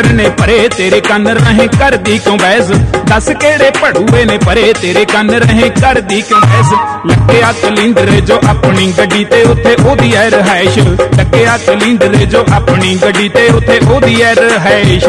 ਕੰਜਰ ਨੇ ਪਰੇ ਤੇਰੇ ਕੰਨ ਰਹੇ ਕਰਦੀ ਕਿਉਂ ਬੈਸ ਦੱਸ ਕਿਹੜੇ ਭੜੂਏ ਨੇ ਪਰੇ ਤੇਰੇ ਕੰਨ ਰਹੇ ਕਰਦੀ ਕਿਉਂ ਬੈਸ ਲੱਗਿਆ ਕਲਿੰਦਰ ਜੋ ਆਪਣੀ ਗੱਡੀ ਤੇ ਉੱਥੇ ਉਹਦੀ ਐ ਰਹਾਇਸ਼। ਲੱਗਿਆ ਕਲਿੰਦਰ ਜੋ ਆਪਣੀ ਗੱਡੀ ਤੇ ਉੱਥੇ ਉਹਦੀ ਐ ਰਹਾਇਸ਼।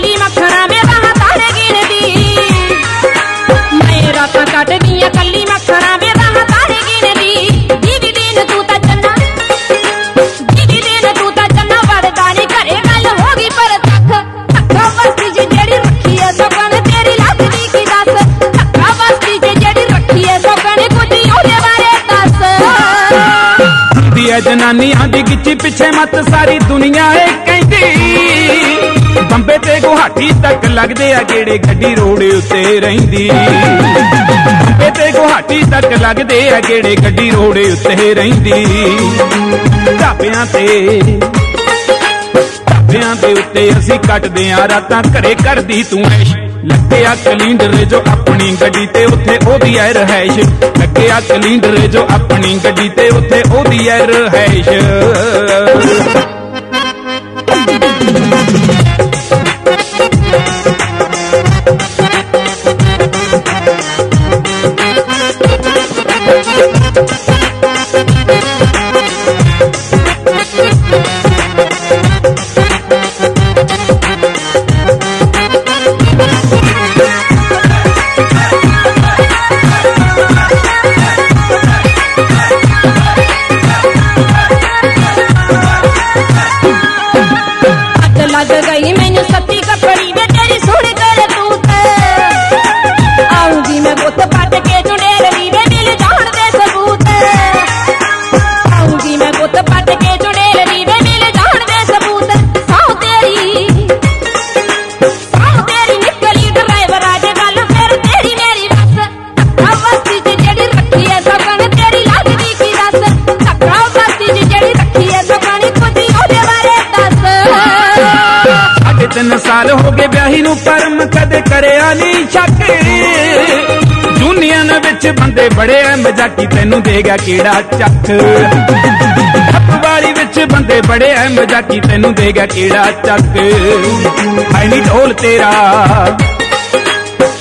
ਐ ਜਨਾਨੀਆਂ ਦੀ ਗਿੱਚੀ ਪਿੱਛੇ ਮਤ ਸਾਰੀ ਦੁਨੀਆ ਏ ਕਹਿੰਦੀ। ਬੰਬੇ ਤੇ ਗੁਹਾਟੀ ਤੱਕ ਲੱਗਦੇ ਆ ਜਿਹੜੇ ਗੱਡੀ ਰੋਡ ਉੱਤੇ ਰਹਿੰਦੀ। ਬੰਬੇ ਤੇ ਗੁਹਾਟੀ ਤੱਕ ਲੱਗਦੇ ਆ ਜਿਹੜੇ ਗੱਡੀ ਰੋਡ ਉੱਤੇ ਰਹਿੰਦੀ। ਢਾਬਿਆਂ ਤੇ, ਢਾਬਿਆਂ ਦੇ ਉੱਤੇ ਅਸੀਂ ਕੱਟਦੇ ਆ ਰਾਤਾਂ ਘਰੇ ਕਰਦੀ ਤੂੰ ਐਸ਼। ਲੱਗਿਆ ਕਲਿੰਡਰ ਜੋ ਆਪਣੀ ਗੱਡੀ ਤੇ ਉੱਥੇ ਉਹਦੀ ਐ ਰਹਿਸ਼ ਲੱਗਿਆ ਕਲਿੰਡਰ ਜੋ ਆਪਣੀ ਗੱਡੀ ਤੇ ਉੱਥੇ ਉਹਦੀ ਐ ਰਹਿਸ਼ ਤਿੰਨ ਸਾਲ ਹੋ ਗਏ ਵਿਆਹੀ ਨੂੰ ਪਰਮ ਕਦੇ ਕਰਿਆ ਨਹੀਂ ਸ਼ੱਕ ਦੁਨੀਆ ਵਿੱਚ ਬੰਦੇ ਬੜੇ ਐ, ਮਜ਼ਾਕੀ ਤੈਨੂੰ ਦੇਗਾ ਕਿਹੜਾ ਚੱਕ। ਚ ਬੰਦੇ ਬੜੇ ਐ ਮਜ਼ਾਕੀ ਤੈਨੂੰ ਦੇਗਾ ਕੀੜਾ ਚੱਕ। ਐ ਨਹੀਂ ਢੋਲ ਤੇਰਾ।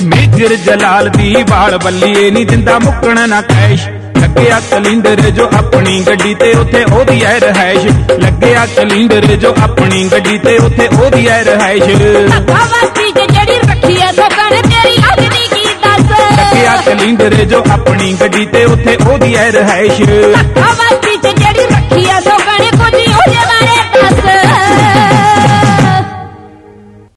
ਮੇਜਰ ਜਲਾਲ ਦੀ ਵਾਲ ਬੱਲੀਏ ਨਹੀਂ ਦਿੰਦਾ ਮੁੱਕਣ ਨਾ ਕੈਸ਼। ਲੱਗਿਆ ਕਲਿੰਦਰ ਜੋ ਆਪਣੀ ਗੱਡੀ ਤੇ ਉੱਥੇ ਉਹਦੀ ਐ ਰਹਿਸ਼ ਲੱਗਿਆ ਕਲਿੰਦਰ ਜੋ ਆਪਣੀ ਗੱਡੀ ਤੇ ਉੱਥੇ ਉਹਦੀ ਐ ਰਹਿਸ਼ ਆਵਾਜ਼ੀ ਜਿਹੜੀ ਰੱਖੀ ਐ ਲੋਕਾਂ ਨੇ ਤੇਰੀ ਅੱਗ ਦੀ ਕੀ ਦੱਸ। ਲੱਗਿਆ ਕਲਿੰਦਰ ਜੋ ਆਪਣੀ ਗੱਡੀ ਤੇ ਉੱਥੇ ਉਹਦੀ ਐ ਰਹਿਸ਼ ਆਵਾਜ਼ੀ ਜਿਹੜੀ ਰੱਖੀ ਐ ਲੋਕਾਂ llevaré.